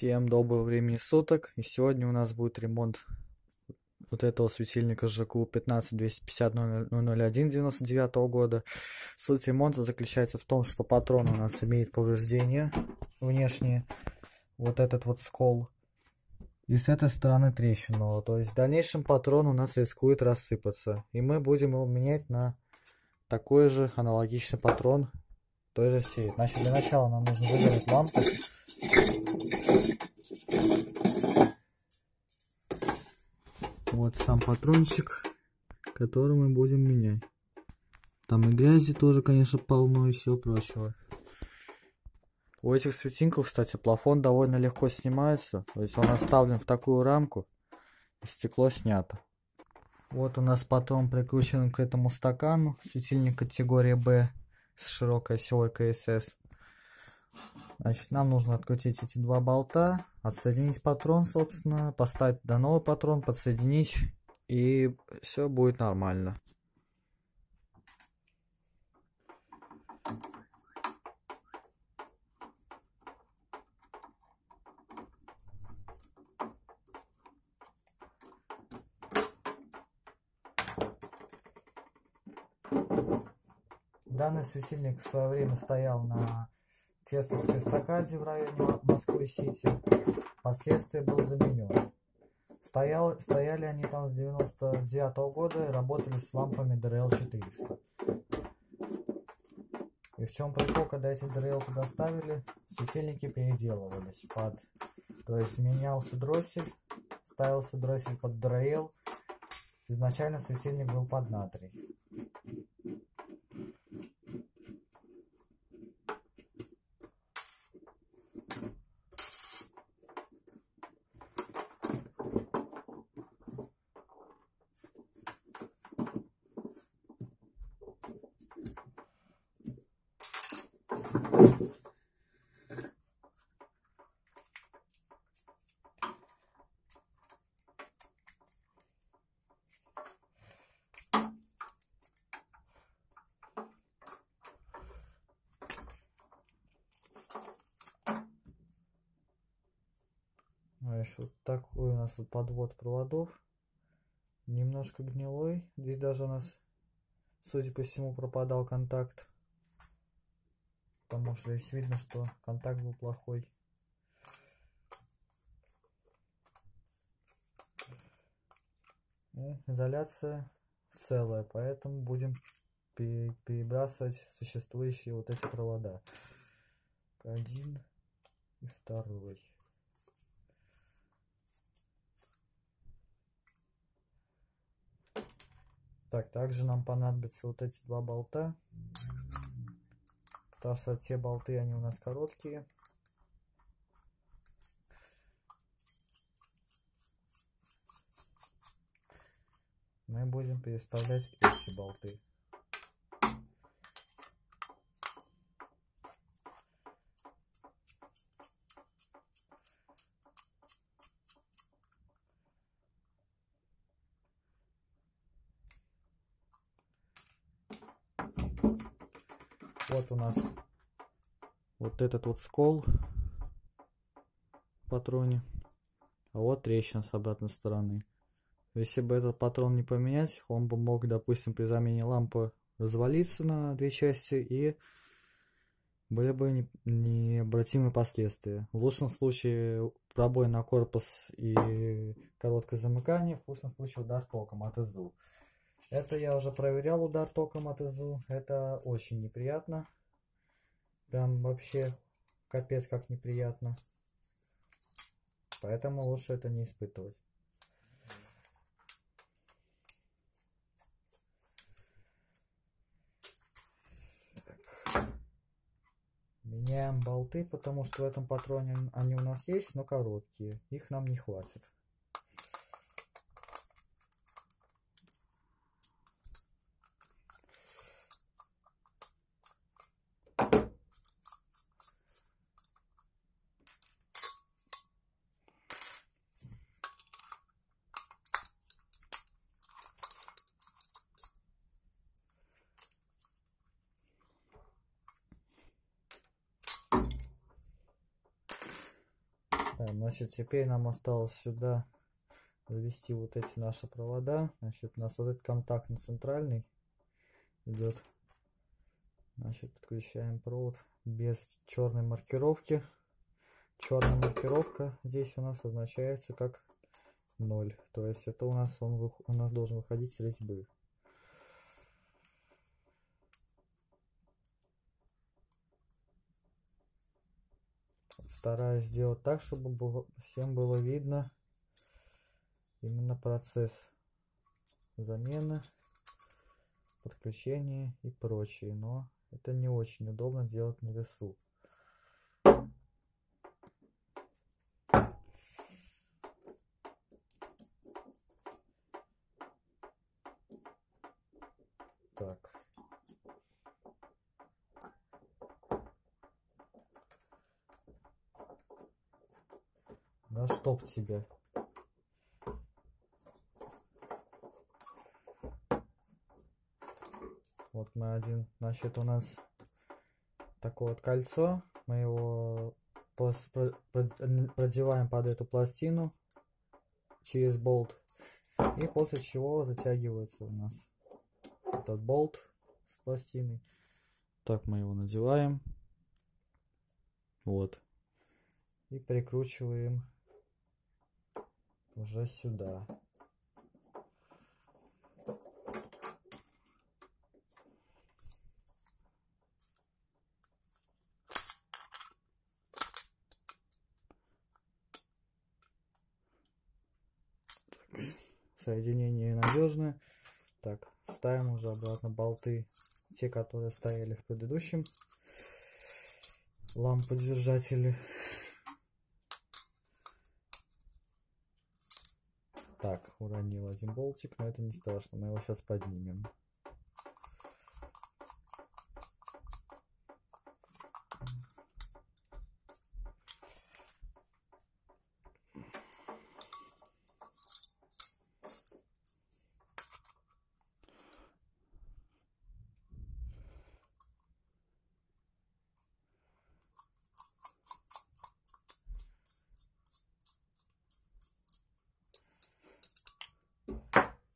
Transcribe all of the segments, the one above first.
Всем доброго времени суток. И сегодня у нас будет ремонт вот этого светильника ЖКУ 15-250-001 года. Суть ремонта заключается в том, что патрон у нас имеет повреждения внешние. Вот этот вот скол. И с этой стороны трещину. То есть в дальнейшем патрон у нас рискует рассыпаться. И мы будем его менять на такой же аналогичный патрон той же серии. Значит, для начала нам нужно выделить лампу. Вот сам патрончик, который мы будем менять. Там и грязи тоже, конечно, полно и все прочего. У этих светинков, кстати, плафон довольно легко снимается. То есть он оставлен в такую рамку, и стекло снято. Вот у нас потом прикручен к этому стакану светильник категории B с широкой осевой КСС. Значит, нам нужно открутить эти два болта, отсоединить патрон, собственно, поставить до новый патрон, подсоединить, и все будет нормально. Данный светильник в свое время стоял на Тестовской эстакаде в районе Москвы-Сити. Впоследствии был заменен. Стоял, стояли они там с 99 -го года и работали с лампами DRL-400. И в чем прикол, когда эти DRL туда ставили, светильники переделывались под... То есть менялся дроссель, ставился дроссель под DRL. Изначально светильник был под натрий. Знаешь, вот такой у нас подвод проводов. Немножко гнилой. Здесь даже у нас, судя по всему, пропадал контакт. Потому что здесь видно, что контакт был плохой. И изоляция целая, поэтому будем перебрасывать существующие вот эти провода. Один и второй. Так, также нам понадобятся вот эти два болта. Потому что те болты, они у нас короткие. Мы будем переставлять эти болты. Вот у нас вот этот вот скол в патроне. А вот трещина с обратной стороны. Если бы этот патрон не поменять, он бы мог, допустим, при замене лампы развалиться на две части и были бы необратимые последствия. В лучшем случае пробой на корпус и короткое замыкание, в худшем случае удар током от ИЗУ. Это я уже проверял удар током от ИЗУ. Это очень неприятно. Прям вообще капец как неприятно. Поэтому лучше это не испытывать. Меняем болты, потому что в этом патроне они у нас есть, но короткие. Их нам не хватит. Значит, теперь нам осталось сюда завести вот эти наши провода. Значит, у нас вот этот контактный центральный идет. Значит, подключаем провод без черной маркировки. Черная маркировка здесь у нас означается как 0. То есть это у нас он у нас должен выходить с резьбы. Стараюсь сделать так, чтобы было, всем было видно именно процесс замены, подключения и прочее. Но это не очень удобно делать на весу. Так. Чтоб тебе. Вот мы один, значит у нас такое вот кольцо, мы его продеваем под эту пластину через болт и после чего затягивается у нас этот болт с пластиной. Так мы его надеваем. Вот. И прикручиваем уже сюда. соединение надежное. Так, ставим уже обратно болты, те, которые стояли в предыдущем ламподержателе. Так, уронил один болтик, но это не страшно, мы его сейчас поднимем.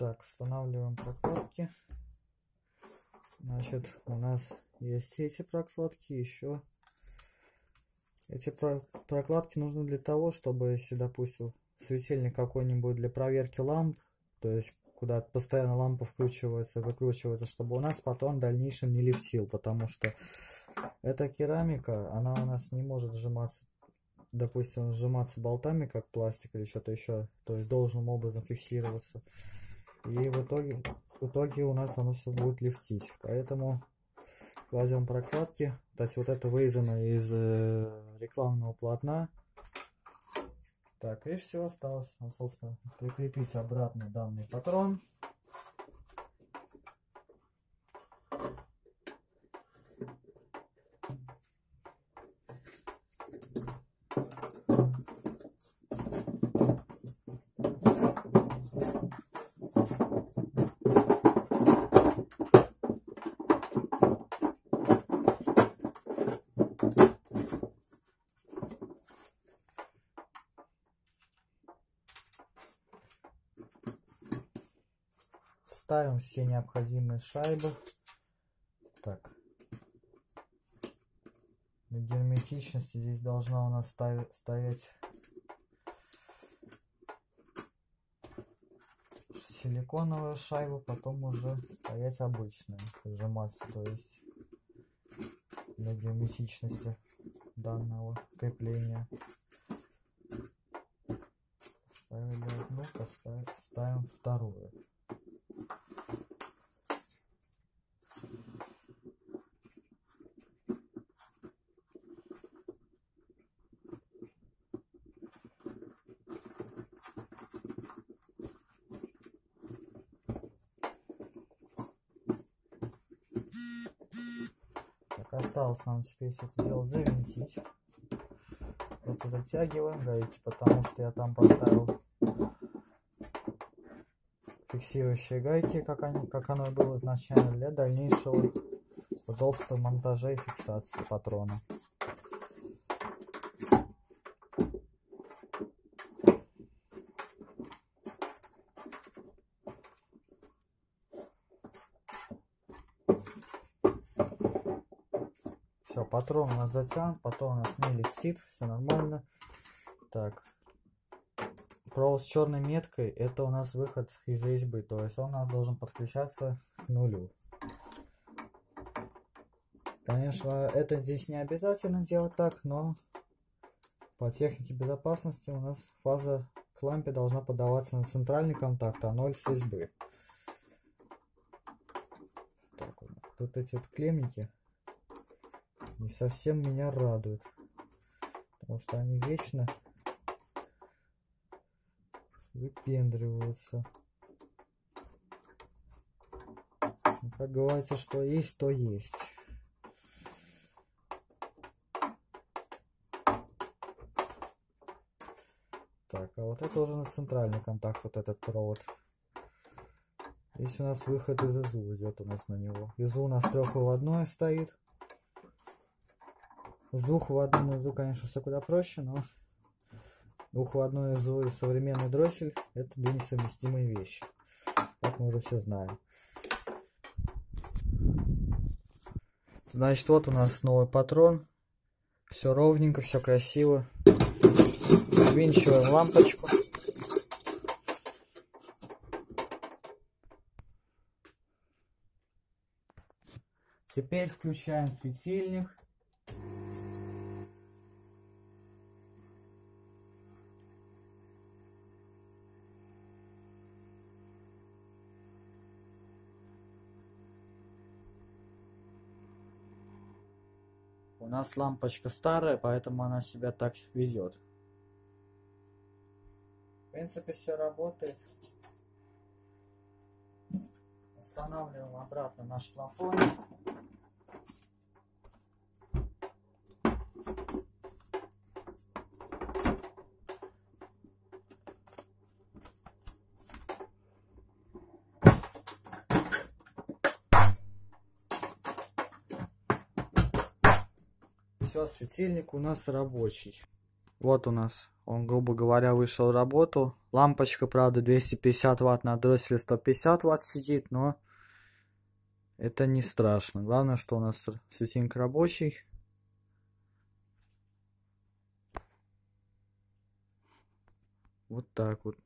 Так, устанавливаем прокладки. Значит, у нас есть эти прокладки, еще эти прокладки нужны для того, чтобы, если, допустим, светильник какой-нибудь для проверки ламп, то есть куда постоянно лампа включивается, выкручивается, чтобы у нас потом в дальнейшем не лифтил, потому что эта керамика, она у нас не может сжиматься, допустим, сжиматься болтами, как пластик или что-то еще, то есть должным образом фиксироваться. И в итоге, в итоге у нас оно все будет лифтить. Поэтому кладем прокладки. Кстати, вот это вырезано из э, рекламного полотна. Так, и все, осталось, собственно, прикрепить обратно данный патрон. Ставим все необходимые шайбы. Так. Для герметичности здесь должна у нас стоять силиконовая шайба, потом уже стоять обычная, сжиматься, то есть для герметичности данного крепления. Ставили одну, поставим, ставим вторую. Осталось нам теперь все это дело завинтить. Вот затягиваем гайки, потому что я там поставил фиксирующие гайки, как, они, как оно было изначально, для дальнейшего удобства монтажа и фиксации патрона. Патрон у нас затянут, патрон у нас не летит, все нормально. Так, провод с черной меткой, это у нас выход из USB, то есть он у нас должен подключаться к нулю. Конечно, это здесь не обязательно делать так, но по технике безопасности у нас фаза к лампе должна подаваться на центральный контакт, а 0 с USB. Так, вот тут эти вот клеммики не совсем меня радуют, потому что они вечно выпендриваются. Ну, как говорится, что есть, то есть. Так, а вот это уже на центральный контакт, вот этот провод. Здесь у нас выход из ИЗУ идет у нас на него. ИЗУ у нас трехвыводное стоит. С двухвыводным ИЗУ, конечно, все куда проще, но двухвыводной ИЗУ и современный дроссель это две несовместимые вещи. Так мы уже все знаем. Значит, вот у нас новый патрон. Все ровненько, все красиво. Винчиваем лампочку. Теперь включаем светильник. Нас лампочка старая, поэтому она себя так везет. В принципе, все работает. Устанавливаем обратно наш плафон. Все, светильник у нас рабочий. Вот у нас он, грубо говоря, вышел в работу. Лампочка, правда, 250 ватт на дросселе 150 ватт сидит, но это не страшно. Главное, что у нас светильник рабочий. Вот так вот.